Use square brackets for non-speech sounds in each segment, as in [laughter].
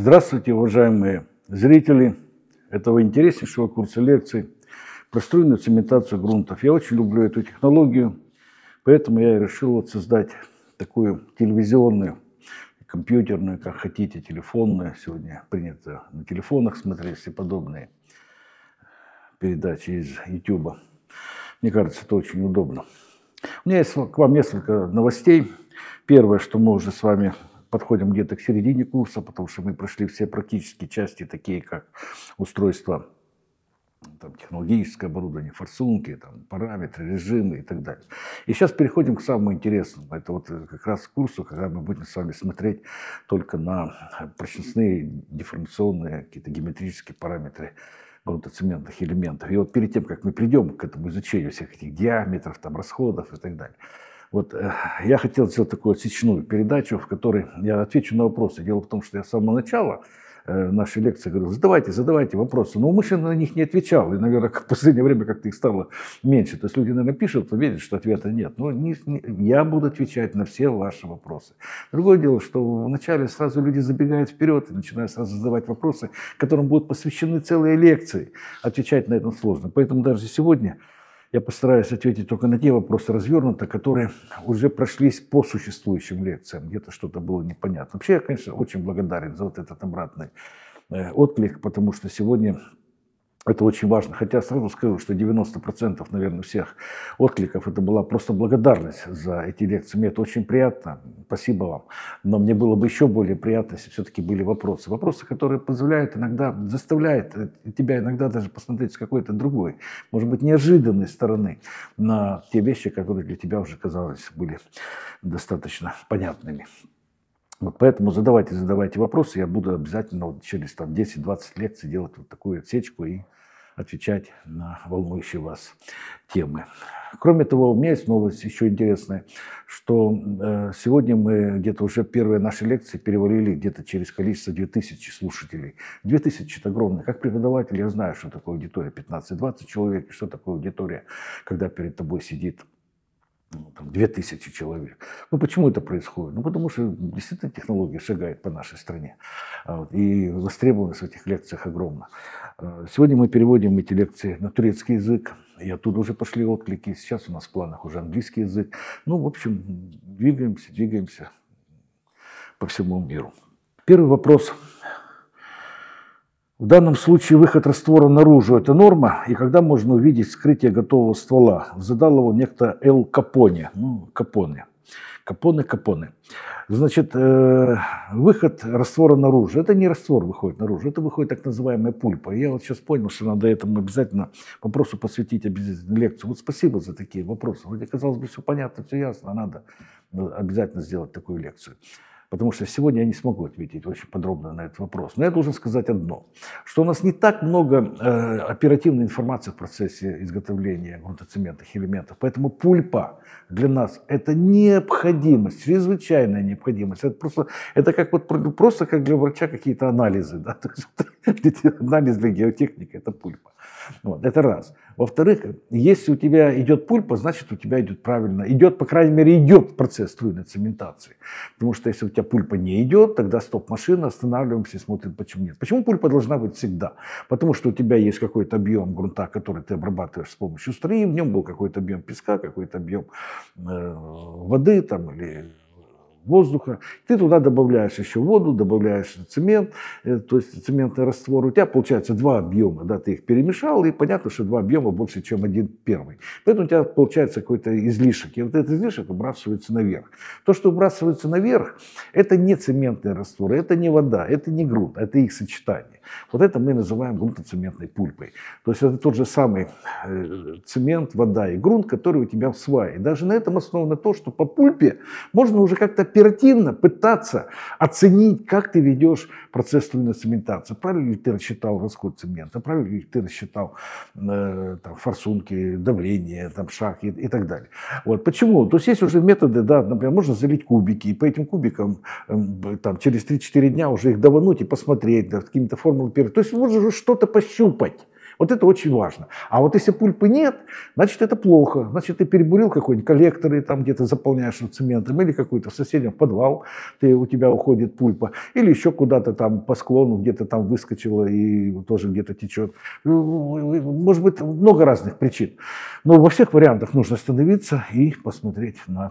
Здравствуйте, уважаемые зрители этого интереснейшего курса лекций про струйную цементацию грунтов. Я очень люблю эту технологию, поэтому я и решил вот создать такую телевизионную, компьютерную, как хотите, телефонную. Сегодня принято на телефонах смотреть все подобные передачи из YouTube. Мне кажется, это очень удобно. У меня есть к вам несколько новостей. Первое, что мы уже с вами подходим где-то к середине курса, потому что мы прошли все практически части, такие как устройство там, технологическое оборудование, форсунки, там, параметры, режимы и так далее. И сейчас переходим к самому интересному. Это вот как раз курсу, когда мы будем с вами смотреть только на прочностные деформационные какие-то геометрические параметры грунтоцементных элементов. И вот перед тем, как мы придем к этому изучению всех этих диаметров, там, расходов и так далее, вот э, я хотел сделать такую отсечную передачу, в которой я отвечу на вопросы. Дело в том, что я с самого начала э, нашей лекции говорил, задавайте, задавайте вопросы. Но умышленно на них не отвечал. И, наверное, [laughs] в последнее время как-то их стало меньше. То есть люди, наверное, пишут, видят, что ответа нет. Но не, не, я буду отвечать на все ваши вопросы. Другое дело, что вначале сразу люди забегают вперед и начинают сразу задавать вопросы, которым будут посвящены целые лекции. Отвечать на это сложно. Поэтому даже сегодня я постараюсь ответить только на те вопросы развернуто, которые уже прошлись по существующим лекциям. Где-то что-то было непонятно. Вообще, я, конечно, очень благодарен за вот этот обратный э, отклик, потому что сегодня это очень важно. Хотя сразу скажу, что 90% наверное, всех откликов это была просто благодарность за эти лекции. Мне это очень приятно. Спасибо вам. Но мне было бы еще более приятно, если все-таки были вопросы. Вопросы, которые позволяют иногда, заставляют тебя иногда даже посмотреть с какой-то другой, может быть, неожиданной стороны на те вещи, которые для тебя уже казалось были достаточно понятными. Вот поэтому задавайте, задавайте вопросы. Я буду обязательно вот через там, 10-20 лекций делать вот такую отсечку и отвечать на волнующие вас темы. Кроме того, у меня есть новость еще интересная, что э, сегодня мы где-то уже первые наши лекции перевалили где-то через количество 2000 слушателей. 2000 – это огромно. Как преподаватель я знаю, что такое аудитория 15-20 человек, что такое аудитория, когда перед тобой сидит там, 2000 человек. Ну, почему это происходит? Ну, потому что действительно технология шагает по нашей стране. А и востребованность в этих лекциях огромна. А, сегодня мы переводим эти лекции на турецкий язык, и оттуда уже пошли отклики. Сейчас у нас в планах уже английский язык. Ну, в общем, двигаемся, двигаемся по всему миру. Первый вопрос в данном случае выход раствора наружу – это норма, и когда можно увидеть вскрытие готового ствола? Задал его некто Эл Капоне. Ну, Капоне. Капоне, Капоне. Значит, э, выход раствора наружу. Это не раствор выходит наружу, это выходит так называемая пульпа. я вот сейчас понял, что надо этому обязательно вопросу посвятить обязательно лекцию. Вот спасибо за такие вопросы. Вроде казалось бы, все понятно, все ясно, надо обязательно сделать такую лекцию. Потому что сегодня я не смогу ответить очень подробно на этот вопрос. Но я должен сказать одно, что у нас не так много э, оперативной информации в процессе изготовления грунтоцементных элементов. Поэтому пульпа для нас это необходимость, чрезвычайная необходимость. Это просто, это как вот, просто как для врача какие-то анализы. Да? [laughs] [laughs] Анализ для геотехники это пульпа. Вот, это раз. Во-вторых, если у тебя идет пульпа, значит у тебя идет правильно, идет, по крайней мере, идет процесс струйной цементации. Потому что если у тебя пульпа не идет, тогда стоп-машина, останавливаемся и смотрим, почему нет. Почему пульпа должна быть всегда? Потому что у тебя есть какой-то объем грунта, который ты обрабатываешь с помощью струи, в нем был какой-то объем песка, какой-то объем э, воды там, или воздуха. Ты туда добавляешь еще воду, добавляешь цемент, э, то есть цементный раствор. У тебя получается два объема, да, ты их перемешал, и понятно, что два объема больше, чем один первый. Поэтому у тебя получается какой-то излишек. И вот этот излишек выбрасывается наверх. То, что выбрасывается наверх, это не цементный раствор, это не вода, это не грунт, это их сочетание. Вот это мы называем грунтоцементной пульпой. То есть это тот же самый э, цемент, вода и грунт, который у тебя в свае. Даже на этом основано то, что по пульпе можно уже как-то оперативно пытаться оценить, как ты ведешь процесс цементации. Правильно ли ты рассчитал расход цемента, правильно ли ты рассчитал э, там, форсунки, давление, там, шаг и, и так далее. Вот. Почему? То есть есть уже методы, да, например, можно залить кубики, и по этим кубикам э, там, через 3-4 дня уже их давануть и посмотреть, да, какими-то формулами. То есть можно уже что-то пощупать. Вот это очень важно. А вот если пульпы нет, значит это плохо. Значит ты перебурил какой-нибудь коллектор и там где-то заполняешь цементом или какой-то в соседнем подвал, ты, у тебя уходит пульпа. Или еще куда-то там по склону где-то там выскочила и тоже где-то течет. Может быть много разных причин. Но во всех вариантах нужно остановиться и посмотреть на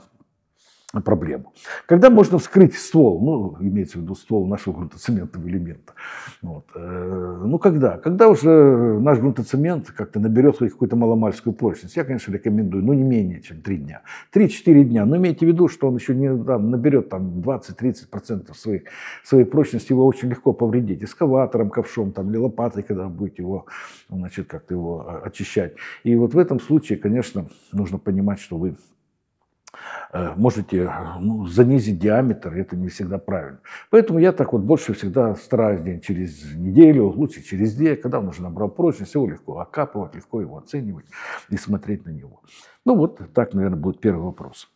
проблему. Когда можно вскрыть ствол, ну, имеется в виду ствол нашего грунтоцементного элемента. Вот. Э, ну, когда? Когда уже наш грунтоцемент как-то наберет какую-то маломальскую прочность. Я, конечно, рекомендую, ну, не менее, чем 3 дня. 3-4 дня. Но имейте в виду, что он еще не там, наберет там 20-30% своей, своей прочности, его очень легко повредить. Эскаватором, ковшом там, или лопатой, когда будете его, значит, как-то его а, очищать. И вот в этом случае, конечно, нужно понимать, что вы можете ну, занизить диаметр, это не всегда правильно. Поэтому я так вот больше всегда стараюсь день через неделю, лучше через две, когда он уже набрал прочность, его легко окапывать, легко его оценивать и смотреть на него. Ну вот так, наверное, будет первый вопрос.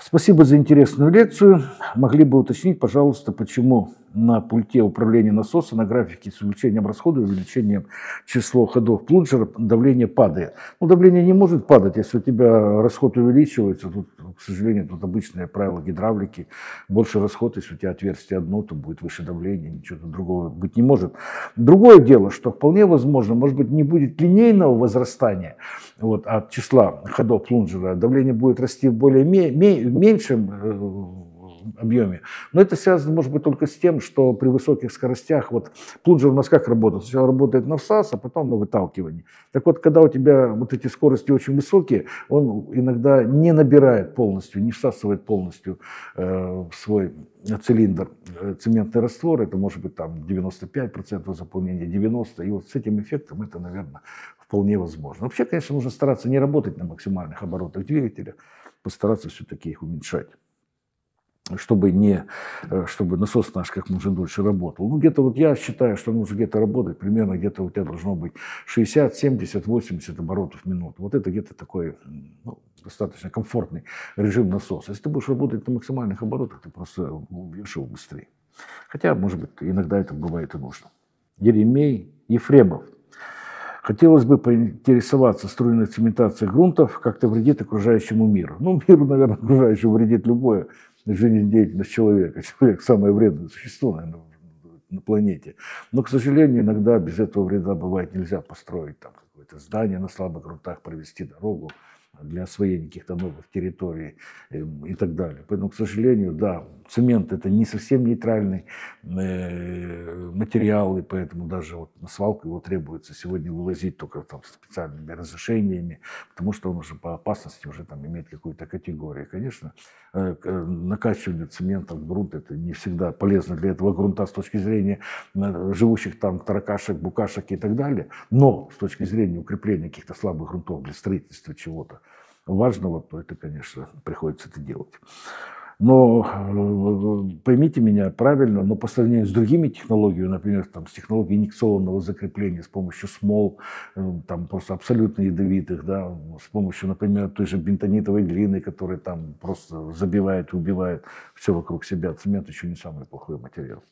Спасибо за интересную лекцию. Могли бы уточнить, пожалуйста, почему на пульте управления насоса на графике с увеличением расхода увеличением числа ходов плунжера давление падает. Ну, давление не может падать, если у тебя расход увеличивается. Тут, к сожалению, тут обычное правило гидравлики. Больше расход, если у тебя отверстие одно, то будет выше давление, ничего другого быть не может. Другое дело, что вполне возможно, может быть, не будет линейного возрастания вот, от числа ходов плунжера. Давление будет расти в более меньшем э, объеме. Но это связано, может быть, только с тем, что при высоких скоростях, вот плунжер у нас как работает? Сначала работает на всас, а потом на выталкивании. Так вот, когда у тебя вот эти скорости очень высокие, он иногда не набирает полностью, не всасывает полностью э, свой цилиндр э, цементный раствор, это может быть там 95% заполнения, 90%, и вот с этим эффектом это, наверное, вполне возможно. Вообще, конечно, нужно стараться не работать на максимальных оборотах двигателя, постараться все-таки их уменьшать чтобы, не, э, чтобы насос наш как можно дольше работал. Ну, где-то вот я считаю, что нужно где-то работать, примерно где-то у тебя должно быть 60, 70, 80 оборотов в минуту. Вот это где-то такой ну, достаточно комфортный режим насоса. Если ты будешь работать на максимальных оборотах, ты просто убьешь его быстрее. Хотя, может быть, иногда это бывает и нужно. Еремей Ефремов. Хотелось бы поинтересоваться, струйной цементацией грунтов как-то вредит окружающему миру. Ну, миру, наверное, окружающему вредит любое жизнедеятельность человека. [laughs] Человек самое вредное существо, наверное, на планете. Но, к сожалению, иногда без этого вреда бывает нельзя построить там какое-то здание на слабых грунтах, провести дорогу для освоения каких-то новых территорий эм, и так далее. Поэтому, к сожалению, да, цемент это не совсем нейтральный э, материал, и поэтому даже вот на свалку его требуется сегодня вывозить только там специальными разрешениями, потому что он уже по опасности уже там имеет какую-то категорию. Конечно, э, накачивание цемента в грунт это не всегда полезно для этого грунта с точки зрения э, живущих там таракашек, букашек и так далее, но с точки зрения укрепления каких-то слабых грунтов для строительства чего-то важного, то это, конечно, приходится это делать. Но э, поймите меня правильно, но по сравнению с другими технологиями, например, там, с технологией инъекционного закрепления с помощью смол, э, там просто абсолютно ядовитых, да, с помощью, например, той же бентонитовой глины, которая там просто забивает и убивает все вокруг себя, цемент еще не самый плохой материал.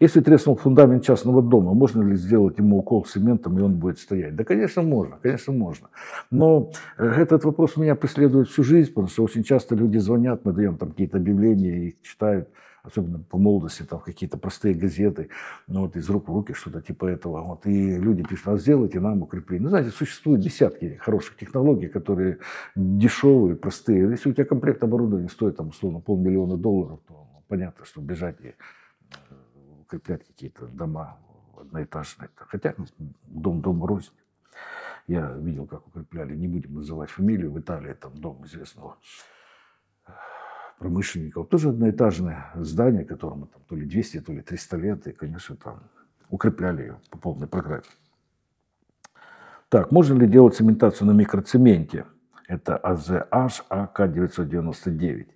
Если треснул фундамент частного дома, можно ли сделать ему укол цементом, и он будет стоять? Да, конечно, можно, конечно, можно. Но э, этот вопрос меня преследует всю жизнь, потому что очень часто люди звонят, мы даем там какие-то объявления, их читают, особенно по молодости, там какие-то простые газеты, ну, вот из рук в руки, что-то типа этого. Вот, и люди пишут, а сделайте нам укрепление. Ну, знаете, существуют десятки хороших технологий, которые дешевые, простые. Если у тебя комплект оборудования стоит, там, условно, полмиллиона долларов, то понятно, что бежать и укреплять какие-то дома одноэтажные. Хотя дом дом рознь. Я видел, как укрепляли, не будем называть фамилию, в Италии там дом известного промышленников. Тоже одноэтажное здание, которому там то ли 200, то ли 300 лет. И, конечно, там укрепляли ее по полной программе. Так, можно ли делать цементацию на микроцементе? Это АЗH АК-999.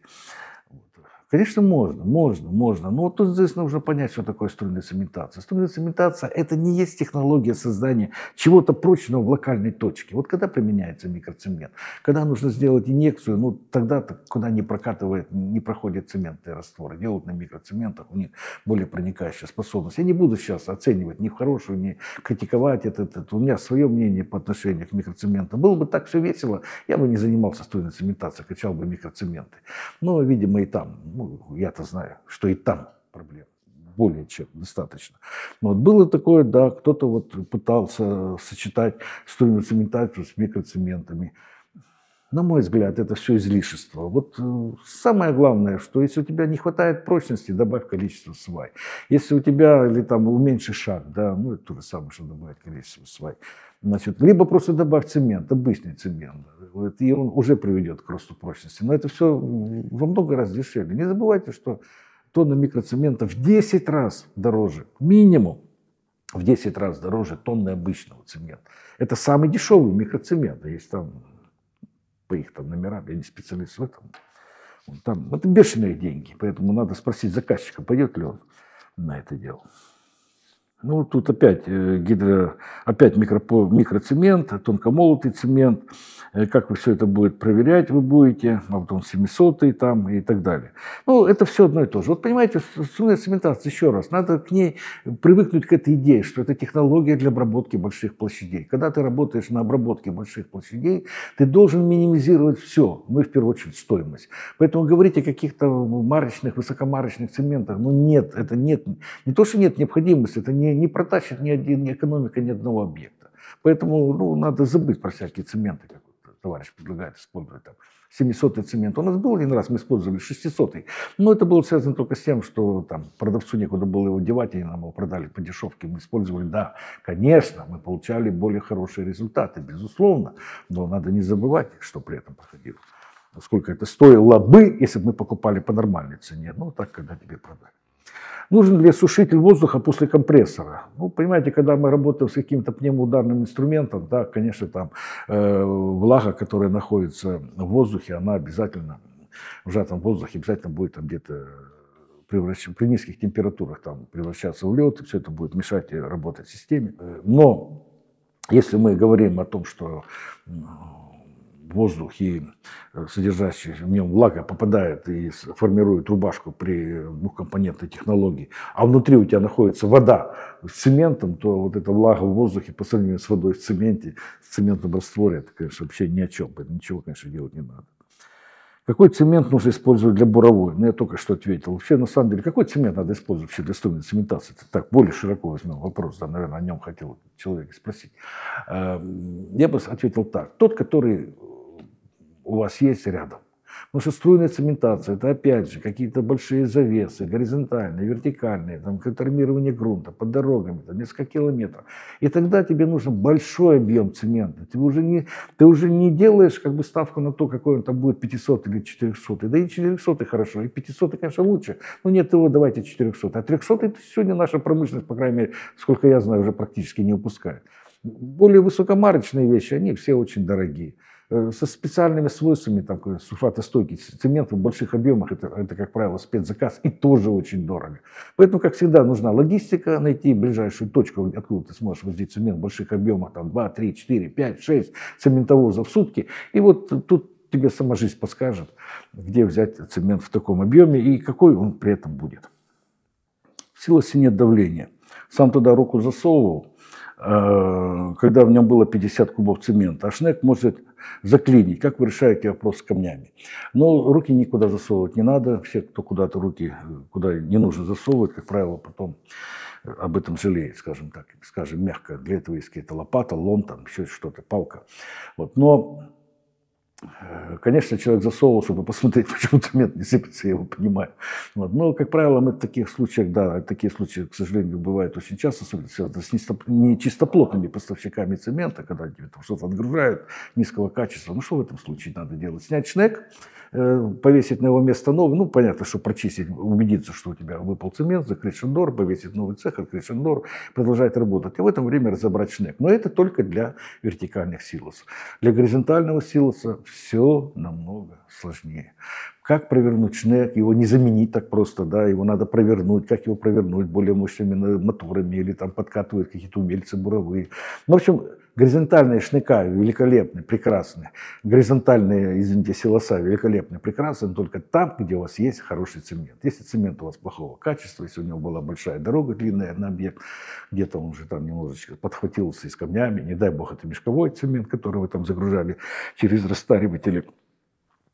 Конечно, можно, можно, можно. Но вот тут здесь нужно понять, что такое струнная цементация. Струнная цементация – это не есть технология создания чего-то прочного в локальной точке. Вот когда применяется микроцемент? Когда нужно сделать инъекцию, ну тогда куда не прокатывает, не проходят цементные растворы. Делают на микроцементах, у них более проникающая способность. Я не буду сейчас оценивать ни в хорошую, ни критиковать это, это. У меня свое мнение по отношению к микроцементам. Было бы так все весело, я бы не занимался струнной цементацией, качал бы микроцементы. Но, видимо, и там ну, я-то знаю, что и там проблемы более чем достаточно. Но вот было такое, да, кто-то вот пытался сочетать струйную цементацию с микроцементами. На мой взгляд, это все излишество. Вот э, самое главное, что если у тебя не хватает прочности, добавь количество свай. Если у тебя, или там уменьши шаг, да, ну это то же самое, что добавить количество свай. Значит, либо просто добавь цемент, обычный цемент, и он уже приведет к росту прочности. Но это все во много раз дешевле. Не забывайте, что тонна микроцемента в 10 раз дороже, минимум в 10 раз дороже тонны обычного цемента. Это самый дешевый микроцемент. Есть там по их там номерам, я не специалист в этом. Там, это бешеные деньги, поэтому надо спросить заказчика, пойдет ли он на это дело. Ну, тут опять э, гидро, опять микро, микроцемент, тонкомолотый цемент. Э, как вы все это будет проверять, вы будете, а потом 700 там и так далее. Ну, это все одно и то же. Вот понимаете, струнная цементация, еще раз, надо к ней привыкнуть к этой идее, что это технология для обработки больших площадей. Когда ты работаешь на обработке больших площадей, ты должен минимизировать все, ну и в первую очередь стоимость. Поэтому говорить о каких-то марочных, высокомарочных цементах, ну нет, это нет, не то, что нет необходимости, это не не, протащит ни один, ни экономика ни одного объекта. Поэтому ну, надо забыть про всякие цементы, как товарищ предлагает использовать там. 700 цемент. У нас был один раз, мы использовали 600 Но это было связано только с тем, что там продавцу некуда было его девать, и нам его продали по дешевке. Мы использовали, да, конечно, мы получали более хорошие результаты, безусловно. Но надо не забывать, что при этом проходило. Сколько это стоило бы, если бы мы покупали по нормальной цене. Ну, так, когда тебе продали. Нужен ли сушитель воздуха после компрессора? Ну, понимаете, когда мы работаем с каким-то пневмоударным инструментом, да, конечно, там э, влага, которая находится в воздухе, она обязательно, в сжатом воздухе обязательно будет там где-то при низких температурах там превращаться в лед, все это будет мешать работать системе. Но если мы говорим о том, что воздух и э, содержащий в нем влага попадает и формирует рубашку при двухкомпонентной технологии, а внутри у тебя находится вода с цементом, то вот эта влага в воздухе по сравнению с водой в цементе, в цементном растворе, это, конечно, вообще ни о чем. Ничего, конечно, делать не надо. Какой цемент нужно использовать для буровой? Ну, я только что ответил. Вообще, на самом деле, какой цемент надо использовать вообще для струйной цементации? Это так, более широко возьмем вопрос, да, наверное, о нем хотел человек спросить. Эм, я бы ответил так. Тот, который у вас есть рядом. Потому что струйная цементация – это, опять же, какие-то большие завесы, горизонтальные, вертикальные, там, контролирование грунта под дорогами, там, несколько километров. И тогда тебе нужен большой объем цемента. Ты уже не, ты уже не делаешь как бы ставку на то, какой он там будет 500 или 400. Да и 400 хорошо, и 500, конечно, лучше. Но нет его, давайте 400. А 300 это сегодня наша промышленность, по крайней мере, сколько я знаю, уже практически не упускает. Более высокомарочные вещи, они все очень дорогие. Э, со специальными свойствами, там, сульфатостойкий цемент в больших объемах, это, это, как правило, спецзаказ, и тоже очень дорого. Поэтому, как всегда, нужна логистика, найти ближайшую точку, откуда ты сможешь возить цемент в больших объемах, там, 2, 3, 4, 5, 6 цементовозов в сутки. И вот тут тебе сама жизнь подскажет, где взять цемент в таком объеме и какой он при этом будет. В силосе нет давления. Сам туда руку засовывал, э, когда в нем было 50 кубов цемента, а шнек может заклинить. Как вы решаете вопрос с камнями? Но руки никуда засовывать не надо. Все, кто куда-то руки, куда не нужно засовывать, как правило, потом об этом жалеет, скажем так, скажем мягко. Для этого есть какая-то лопата, лом, там еще что-то, палка. Вот. Но Э, конечно, человек засовывал, чтобы посмотреть, [laughs] почему цемент не сыпется, я его понимаю. Вот. Но, как правило, мы в таких случаях, да, такие случаи, к сожалению, бывают очень часто, особенно связаны с нечистоплотными поставщиками цемента, когда там что-то отгружают низкого качества. Ну, что в этом случае надо делать? Снять шнек, Э, повесить на его место новый, ну, понятно, что прочистить, убедиться, что у тебя выпал цемент, закрыть шандор, повесить новый цех, открыть шандор, продолжать работать. И в это время разобрать шнек. Но это только для вертикальных силосов. Для горизонтального силоса все намного сложнее. как провернуть шнек, его не заменить так просто, да, его надо провернуть, как его провернуть более мощными моторами или там подкатывают какие-то умельцы буровые. Ну, в общем, горизонтальные шнека великолепные, прекрасные. Горизонтальные, извините, силоса великолепные, прекрасные, только там, где у вас есть хороший цемент. Если цемент у вас плохого качества, если у него была большая дорога длинная на объект, где-то он уже там немножечко подхватился и с камнями, не дай бог это мешковой цемент, который вы там загружали через растариватели,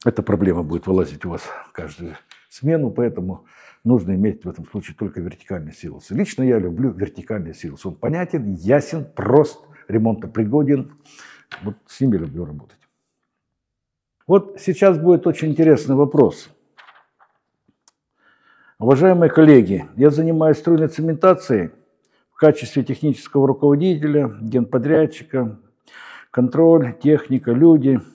эта проблема будет вылазить у вас каждую смену, поэтому нужно иметь в этом случае только вертикальный силос. Лично я люблю вертикальный силос. Он понятен, ясен, прост, ремонтопригоден. Вот с ними люблю работать. Вот сейчас будет очень интересный вопрос. Уважаемые коллеги, я занимаюсь струйной цементацией в качестве технического руководителя, генподрядчика, контроль, техника, люди –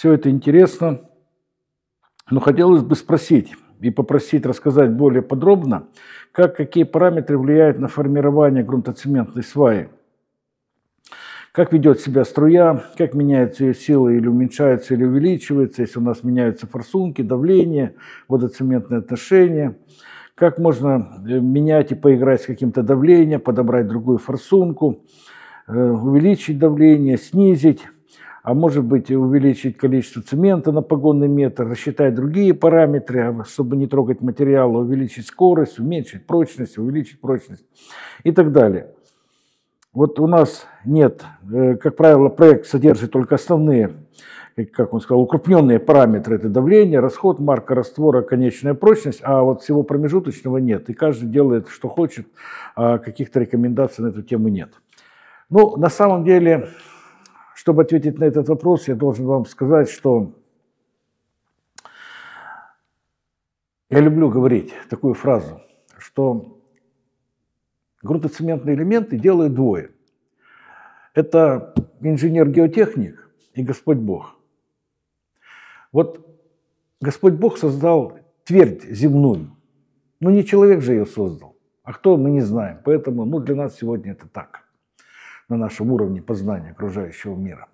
все это интересно, но хотелось бы спросить и попросить рассказать более подробно, как какие параметры влияют на формирование грунтоцементной сваи. Как ведет себя струя, как меняется ее сила или уменьшается, или увеличивается, если у нас меняются форсунки, давление, водоцементные отношения. Как можно э, менять и поиграть с каким-то давлением, подобрать другую форсунку, э, увеличить давление, снизить а может быть увеличить количество цемента на погонный метр, рассчитать другие параметры, а чтобы не трогать материал, увеличить скорость, уменьшить прочность, увеличить прочность и так далее. Вот у нас нет, э, как правило, проект содержит только основные, как он сказал, укрупненные параметры. Это давление, расход, марка раствора, конечная прочность, а вот всего промежуточного нет. И каждый делает, что хочет, а каких-то рекомендаций на эту тему нет. Ну, на самом деле, чтобы ответить на этот вопрос, я должен вам сказать, что я люблю говорить такую фразу, что грунтоцементные элементы делают двое. Это инженер-геотехник и Господь Бог. Вот Господь Бог создал твердь земную. Но не человек же ее создал. А кто, мы не знаем. Поэтому ну, для нас сегодня это так на нашем уровне познания окружающего мира.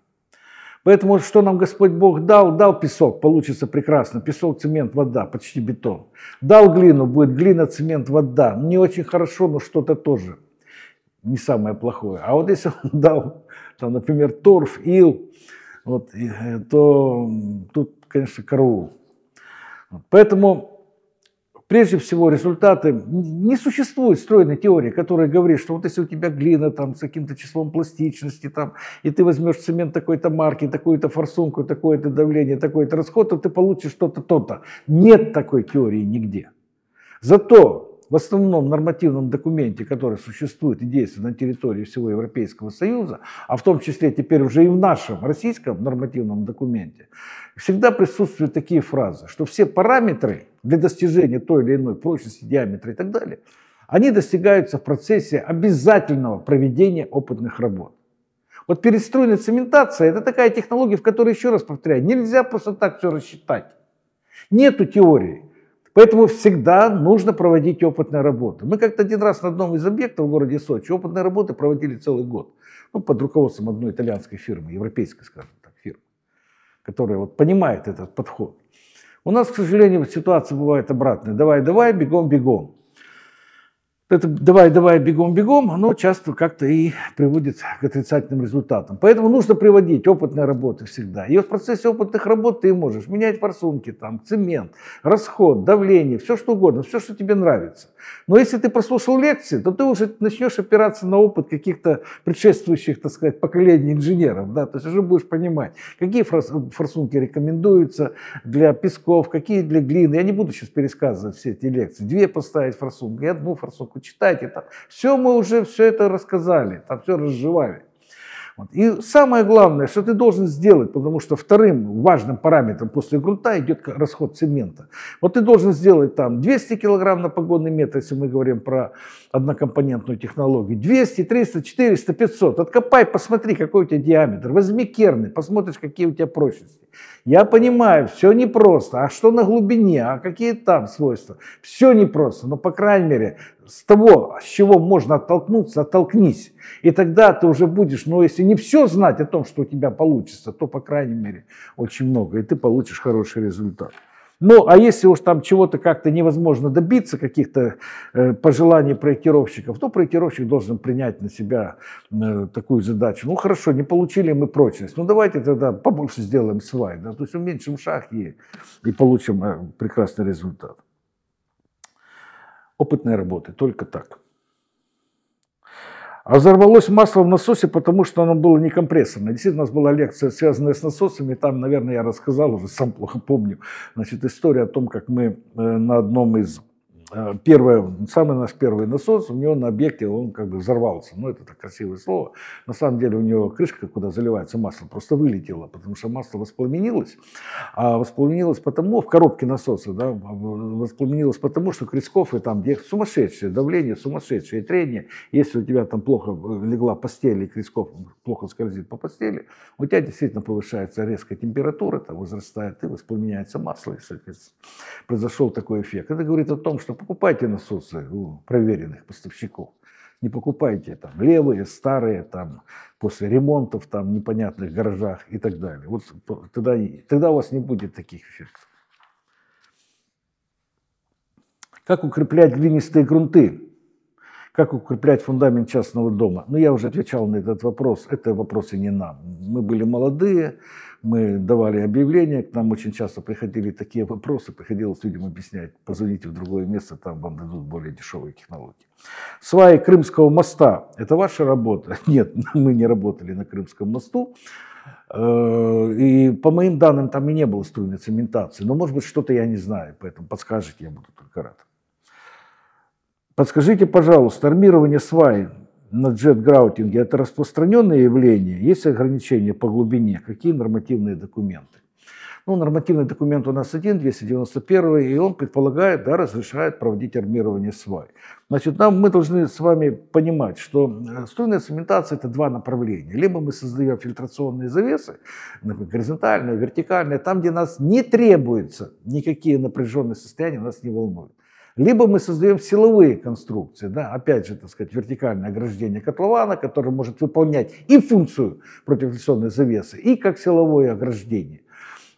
Поэтому что нам Господь Бог дал? Дал песок, получится прекрасно. Песок, цемент, вода, почти бетон. Дал глину, будет глина, цемент, вода. Не очень хорошо, но что-то тоже не самое плохое. А вот если он дал, там, например, торф, ил, вот, э, то тут, конечно, караул. Поэтому прежде всего результаты, не существует стройной теории, которая говорит, что вот если у тебя глина там с каким-то числом пластичности, там, и ты возьмешь цемент такой-то марки, такую-то форсунку, такое-то давление, такой-то расход, то ты получишь что-то, то-то. Нет такой теории нигде. Зато в основном нормативном документе, который существует и действует на территории всего Европейского Союза, а в том числе теперь уже и в нашем российском нормативном документе, всегда присутствуют такие фразы, что все параметры для достижения той или иной прочности, диаметра и так далее, они достигаются в процессе обязательного проведения опытных работ. Вот перестроенная цементация – это такая технология, в которой, еще раз повторяю, нельзя просто так все рассчитать. Нету теории. Поэтому всегда нужно проводить опытные работы. Мы как-то один раз на одном из объектов в городе Сочи опытные работы проводили целый год. Ну, под руководством одной итальянской фирмы, европейской, скажем так, фирмы, которая вот понимает этот подход. У нас, к сожалению, ситуация бывает обратная. Давай, давай, бегом, бегом это давай, давай, бегом, бегом, оно часто как-то и приводит к отрицательным результатам. Поэтому нужно приводить опытные работы всегда. И в процессе опытных работ ты можешь менять форсунки, там, цемент, расход, давление, все что угодно, все, что тебе нравится. Но если ты прослушал лекции, то ты уже начнешь опираться на опыт каких-то предшествующих, так сказать, поколений инженеров. Да? То есть уже будешь понимать, какие форсунки рекомендуются для песков, какие для глины. Я не буду сейчас пересказывать все эти лекции. Две поставить форсунку и одну форсунку почитайте. Там. Все мы уже все это рассказали, там все разжевали. Вот. И самое главное, что ты должен сделать, потому что вторым важным параметром после грунта идет расход цемента. Вот ты должен сделать там 200 килограмм на погонный метр, если мы говорим про однокомпонентную технологию. 200, 300, 400, 500. Откопай, посмотри, какой у тебя диаметр. Возьми керны, посмотришь, какие у тебя прочности. Я понимаю, все непросто. А что на глубине? А какие там свойства? Все непросто. Но, по крайней мере, с того, с чего можно оттолкнуться, оттолкнись. И тогда ты уже будешь, ну, если не все знать о том, что у тебя получится, то, по крайней мере, очень много, и ты получишь хороший результат. Ну, а если уж там чего-то как-то невозможно добиться, каких-то э, пожеланий проектировщиков, то проектировщик должен принять на себя э, такую задачу. Ну, хорошо, не получили мы прочность, ну, давайте тогда побольше сделаем свай, да, то есть уменьшим шаг и, и получим э, прекрасный результат. Опытной работы, только так. А взорвалось масло в насосе, потому что оно было не компрессорное. Действительно, у нас была лекция, связанная с насосами. Там, наверное, я рассказал, уже сам плохо помню, значит, история о том, как мы э, на одном из первое, самый наш первый насос, у него на объекте он как бы взорвался. Ну, это так красивое слово. На самом деле у него крышка, куда заливается масло, просто вылетела, потому что масло воспламенилось. А воспламенилось потому, в коробке насоса, да, воспламенилось потому, что Крисков и там, где сумасшедшее давление, сумасшедшее трение, если у тебя там плохо легла постель, и Крисков плохо скользит по постели, у тебя действительно повышается резкая температура, там возрастает и воспламеняется масло, и, соответственно, произошел такой эффект. Это говорит о том, что покупайте насосы у проверенных поставщиков. Не покупайте там левые, старые, там после ремонтов, там непонятных гаражах и так далее. Вот тогда, тогда у вас не будет таких эффектов. Как укреплять глинистые грунты? Как укреплять фундамент частного дома? Ну, я уже отвечал на этот вопрос. Это вопросы не нам. Мы были молодые, мы давали объявления, к нам очень часто приходили такие вопросы, приходилось людям объяснять, позвоните в другое место, там вам дадут более дешевые технологии. Сваи Крымского моста – это ваша работа? [laughs] Нет, мы не работали на Крымском мосту. Э, и по моим данным там и не было струйной цементации. Но может быть что-то я не знаю, поэтому подскажите, я буду только рад. Подскажите, пожалуйста, армирование сваи на джет-граутинге – это распространенное явление? Есть ограничения по глубине? Какие нормативные документы? Ну, нормативный документ у нас один, 291, и он предполагает, да, разрешает проводить армирование свай. Значит, нам, мы должны с вами понимать, что э, струйная цементация – это два направления. Либо мы создаем фильтрационные завесы, например, горизонтальные, вертикальные, там, где нас не требуется никакие напряженные состояния, нас не волнуют. Либо мы создаем силовые конструкции, да, опять же, так сказать, вертикальное ограждение котлована, которое может выполнять и функцию противофрикционной завесы, и как силовое ограждение.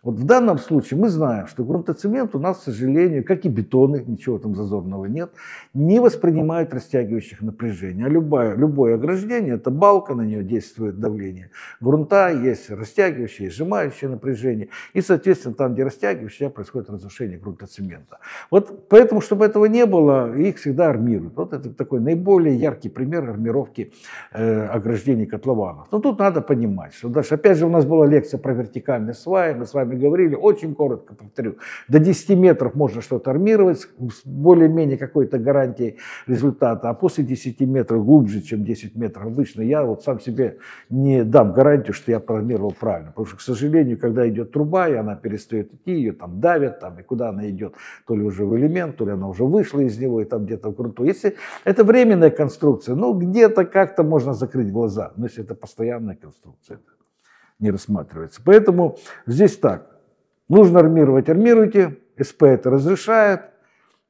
Вот в данном случае мы знаем, что грунтоцемент у нас, к сожалению, как и бетоны, ничего там зазорного нет, не воспринимают растягивающих напряжений. А любое, любое ограждение – это балка, на нее действует давление грунта, есть растягивающее, сжимающее напряжение. И, соответственно, там, где растягивающее, происходит разрушение грунтоцемента. Вот поэтому, чтобы этого не было, их всегда армируют. Вот это такой наиболее яркий пример армировки э, ограждений котлованов. Но тут надо понимать, что дальше, опять же, у нас была лекция про вертикальные сваи, мы с вами вами говорили, очень коротко повторю, до 10 метров можно что-то армировать с более-менее какой-то гарантией результата, а после 10 метров глубже, чем 10 метров обычно, я вот сам себе не дам гарантию, что я проармировал правильно, потому что, к сожалению, когда идет труба, и она перестает идти, ее там давят, там, и куда она идет, то ли уже в элемент, то ли она уже вышла из него, и там где-то в грунту. Если это временная конструкция, ну, где-то как-то можно закрыть глаза, но если это постоянная конструкция, не рассматривается. Поэтому здесь так. Нужно армировать, армируйте. СП это разрешает.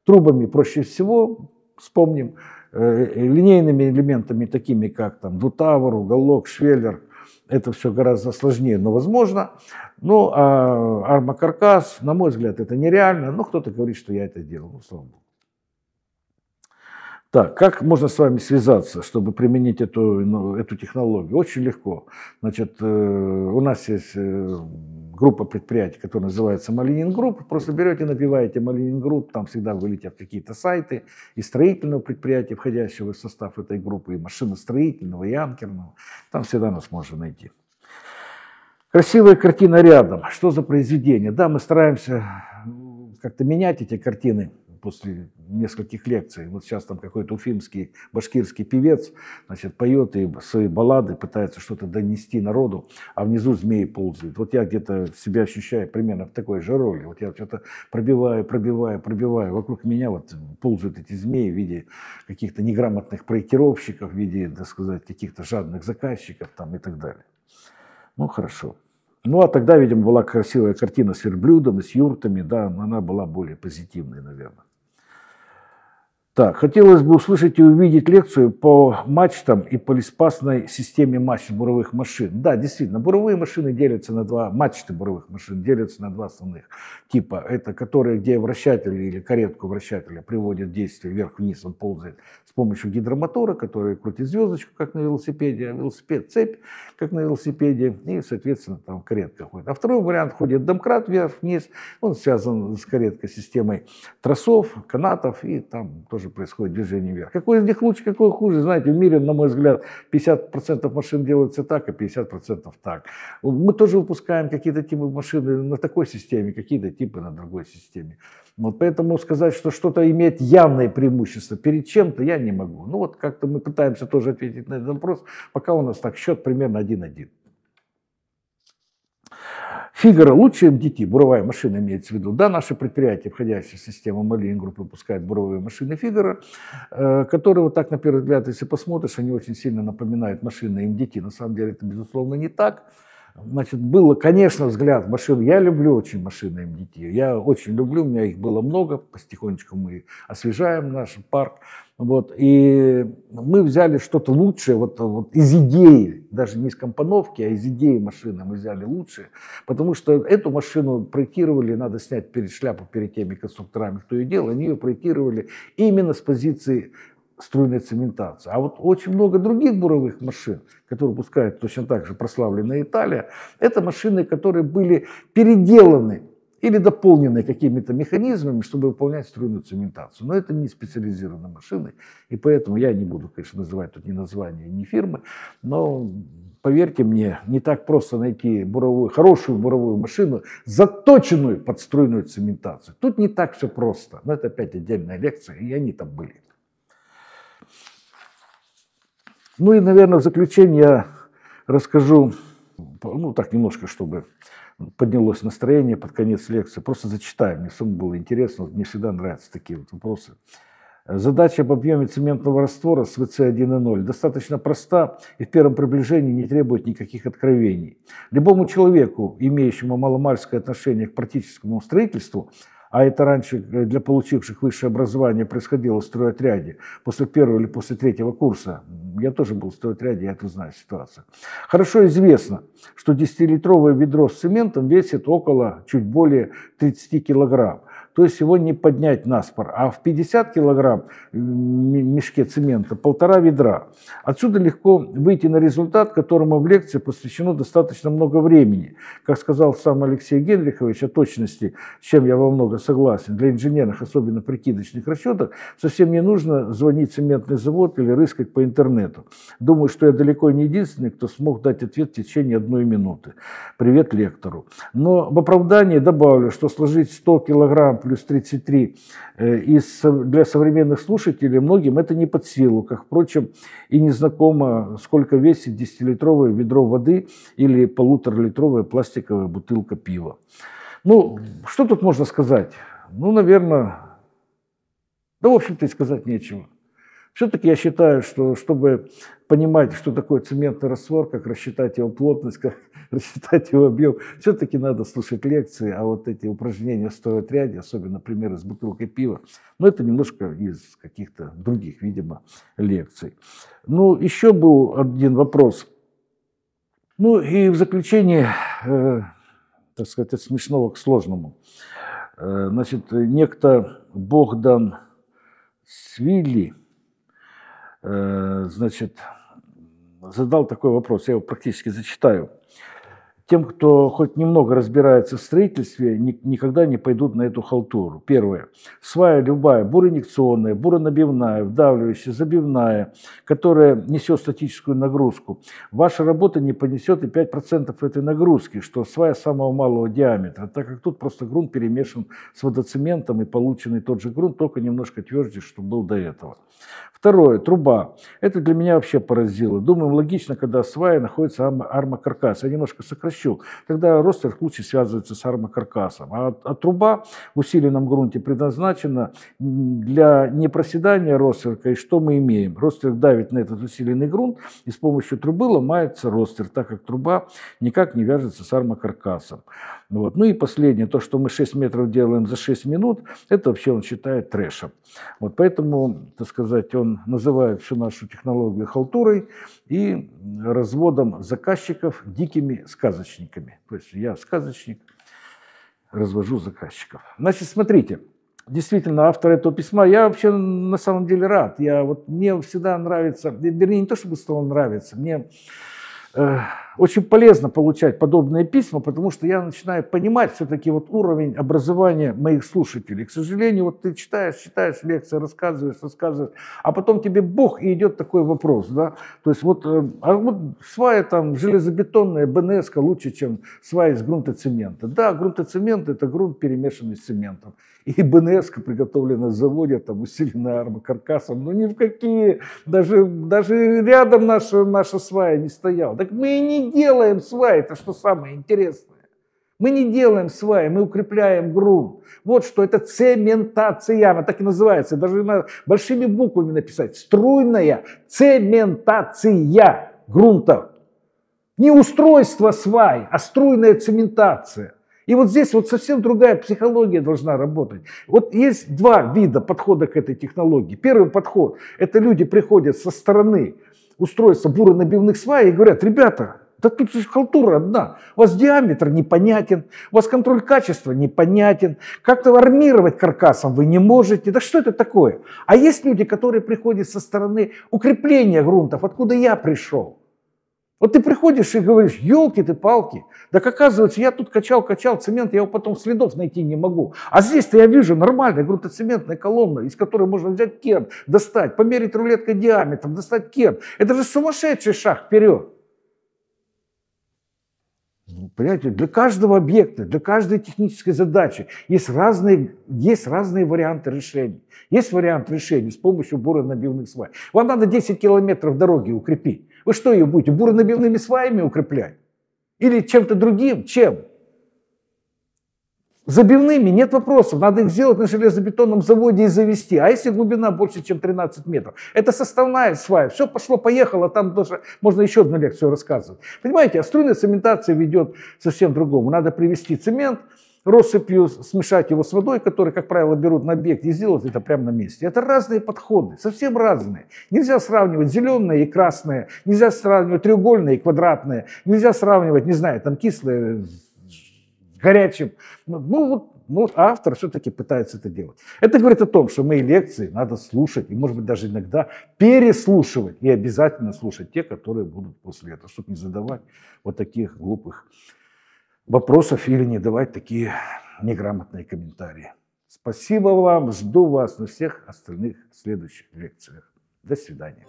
Трубами проще всего, вспомним, э, линейными элементами, такими как там двутавр, уголок, швеллер, это все гораздо сложнее, но возможно. Ну, а армокаркас, на мой взгляд, это нереально. Но кто-то говорит, что я это делал, ну, слава богу. Так, как можно с вами связаться, чтобы применить эту, ну, эту технологию? Очень легко. Значит, э, у нас есть э, группа предприятий, которая называется Малинин Групп. Просто берете, набиваете Малинин Групп, там всегда вылетят какие-то сайты и строительного предприятия, входящего в состав этой группы, и машиностроительного, и анкерного. Там всегда нас можно найти. Красивая картина рядом. Что за произведение? Да, мы стараемся как-то менять эти картины после нескольких лекций. Вот сейчас там какой-то уфимский башкирский певец значит, поет и свои баллады, пытается что-то донести народу, а внизу змеи ползают. Вот я где-то себя ощущаю примерно в такой же роли. Вот я что-то пробиваю, пробиваю, пробиваю. Вокруг меня вот ползают эти змеи в виде каких-то неграмотных проектировщиков, в виде, так сказать, каких-то жадных заказчиков там и так далее. Ну, хорошо. Ну, а тогда, видимо, была красивая картина с верблюдом, с юртами, да, она была более позитивной, наверное. Так, хотелось бы услышать и увидеть лекцию по мачтам и полиспасной системе мачт буровых машин. Да, действительно, буровые машины делятся на два, мачты буровых машин делятся на два основных типа. Это которые, где вращатель или каретку вращателя приводит действие вверх-вниз, он ползает с помощью гидромотора, который крутит звездочку, как на велосипеде, а велосипед цепь, как на велосипеде, и, соответственно, там каретка ходит. А второй вариант ходит домкрат вверх-вниз, он связан с кареткой системой тросов, канатов, и там тоже тоже происходит движение вверх. Какой из них лучше, какой хуже? Знаете, в мире, на мой взгляд, 50% машин делается так, а 50% так. Мы тоже выпускаем какие-то типы машины на такой системе, какие-то типы на другой системе. Вот поэтому сказать, что что-то имеет явное преимущество перед чем-то, я не могу. Ну вот как-то мы пытаемся тоже ответить на этот вопрос, пока у нас так счет примерно 1-1. Фигара лучше МДТ, буровая машина имеется в виду. Да, наше предприятие, входящее в систему Малин Групп, выпускает буровые машины Фигара, э, которые, вот так на первый взгляд, если посмотришь, они очень сильно напоминают машины МДТ. На самом деле это, безусловно, не так. Значит, было, конечно, взгляд машин. Я люблю очень машины МДТ. Я очень люблю, у меня их было много. Потихонечку мы освежаем наш парк. Вот, и мы взяли что-то лучшее вот, вот из идеи, даже не из компоновки, а из идеи машины мы взяли лучшее, потому что эту машину проектировали, надо снять перед шляпу перед теми конструкторами, кто ее делал, они ее проектировали именно с позиции струйной цементации. А вот очень много других буровых машин, которые выпускает точно так же прославленная Италия, это машины, которые были переделаны или дополненные какими-то механизмами, чтобы выполнять струйную цементацию. Но это не специализированные машины, и поэтому я не буду, конечно, называть тут ни названия, ни фирмы, но поверьте мне, не так просто найти буровую, хорошую буровую машину, заточенную под струйную цементацию. Тут не так все просто, но это опять отдельная лекция, и они там были. Ну и, наверное, в заключение я расскажу, ну так немножко, чтобы поднялось настроение под конец лекции. Просто зачитаю, мне самому было интересно, мне всегда нравятся такие вот вопросы. Задача об объеме цементного раствора с ВЦ 1.0 достаточно проста и в первом приближении не требует никаких откровений. Любому человеку, имеющему маломальское отношение к практическому строительству, а это раньше для получивших высшее образование происходило в стройотряде, после первого или после третьего курса, я тоже был в стройотряде, я это знаю ситуацию. Хорошо известно, что 10-литровое ведро с цементом весит около чуть более 30 килограмм то есть его не поднять на спор. А в 50 килограмм мешке цемента полтора ведра. Отсюда легко выйти на результат, которому в лекции посвящено достаточно много времени. Как сказал сам Алексей Генрихович о точности, с чем я во много согласен, для инженерных, особенно прикидочных расчетов, совсем не нужно звонить в цементный завод или рыскать по интернету. Думаю, что я далеко не единственный, кто смог дать ответ в течение одной минуты. Привет лектору. Но в оправдании добавлю, что сложить 100 килограмм плюс 33 э, и для современных слушателей многим это не под силу, как, впрочем, и не знакомо, сколько весит 10-литровое ведро воды или полуторалитровая пластиковая бутылка пива. Ну, что тут можно сказать? Ну, наверное, да, в общем-то, и сказать нечего. Все-таки я считаю, что чтобы понимать, что такое цементный раствор, как рассчитать его плотность, как [laughs] рассчитать его объем, все-таки надо слушать лекции, а вот эти упражнения в стройотряде, особенно примеры с бутылкой пива, ну это немножко из каких-то других, видимо, лекций. Ну, еще был один вопрос. Ну и в заключение, э, так сказать, от смешного к сложному. Э, значит, некто Богдан Свили – Э, значит, задал такой вопрос, я его практически зачитаю. Тем, кто хоть немного разбирается в строительстве, никогда не пойдут на эту халтуру. Первое. Свая любая, буроинъекционная, буронабивная, вдавливающая, забивная, которая несет статическую нагрузку. Ваша работа не понесет и 5% этой нагрузки, что свая самого малого диаметра, так как тут просто грунт перемешан с водоцементом и полученный тот же грунт, только немножко тверже, что был до этого. Второе, труба. Это для меня вообще поразило. Думаю, логично, когда свая находится армокаркас. Я немножко сокращу. Тогда ростер лучше связывается с армокаркасом. А, а труба в усиленном грунте предназначена для непроседания ростерка. И что мы имеем? Ростер давит на этот усиленный грунт, и с помощью трубы ломается ростер, так как труба никак не вяжется с армокаркасом. Вот. Ну и последнее, то, что мы 6 метров делаем за 6 минут, это вообще он считает трэшем. Вот поэтому, так сказать, он называет всю нашу технологию халтурой и разводом заказчиков дикими сказочниками. То есть я сказочник, развожу заказчиков. Значит, смотрите, действительно, автор этого письма, я вообще на самом деле рад. Я, вот, мне всегда нравится, вернее, не то, чтобы стало нравиться, мне э, очень полезно получать подобные письма, потому что я начинаю понимать все-таки вот уровень образования моих слушателей. К сожалению, вот ты читаешь, читаешь лекции, рассказываешь, рассказываешь, а потом тебе бог и идет такой вопрос, да, то есть вот, э, а вот свая там железобетонная, БНС лучше, чем свая из грунта-цемента. Да, грунтоцемент – это грунт, перемешанный с цементом. И БНС, приготовленная в заводе, там, усиленная армокаркасом, ну ни в какие, даже, даже рядом наша, наша свая не стояла. Так мы и не делаем сваи, это что самое интересное. Мы не делаем сваи, мы укрепляем грунт. Вот что это цементация, она так и называется, даже на большими буквами написать. Струйная цементация грунта. Не устройство свай, а струйная цементация. И вот здесь вот совсем другая психология должна работать. Вот есть два вида подхода к этой технологии. Первый подход – это люди приходят со стороны устройства буронабивных свай и говорят, ребята, да тут же халтура одна. У вас диаметр непонятен, у вас контроль качества непонятен, как-то армировать каркасом вы не можете. Да что это такое? А есть люди, которые приходят со стороны укрепления грунтов, откуда я пришел. Вот ты приходишь и говоришь, елки ты палки, так оказывается, я тут качал-качал цемент, я его потом следов найти не могу. А здесь-то я вижу нормальная грунтоцементная колонна, из которой можно взять керн, достать, померить рулеткой диаметр, достать керн. Это же сумасшедший шаг вперед. Понимаете, для каждого объекта, для каждой технической задачи есть разные, есть разные варианты решений. Есть вариант решения с помощью буронабивных свай. Вам надо 10 километров дороги укрепить. Вы что ее будете буронабивными сваями укреплять? Или чем-то другим? Чем? Забивными нет вопросов, надо их сделать на железобетонном заводе и завести. А если глубина больше, чем 13 метров? Это составная свая. Все пошло-поехало, там даже можно еще одну лекцию рассказывать. Понимаете, а струйная цементация ведет совсем другому. Надо привести цемент, россыпью смешать его с водой, который, как правило, берут на объекте и сделать это прямо на месте. Это разные подходы, совсем разные. Нельзя сравнивать зеленое и красное, нельзя сравнивать треугольное и квадратное, нельзя сравнивать, не знаю, там кислое горячим. Ну, ну, вот, ну, автор все-таки пытается это делать. Это говорит о том, что мои лекции надо слушать, и, может быть, даже иногда переслушивать, и обязательно слушать те, которые будут после этого, чтобы не задавать вот таких глупых вопросов или не давать такие неграмотные комментарии. Спасибо вам, жду вас на всех остальных следующих лекциях. До свидания.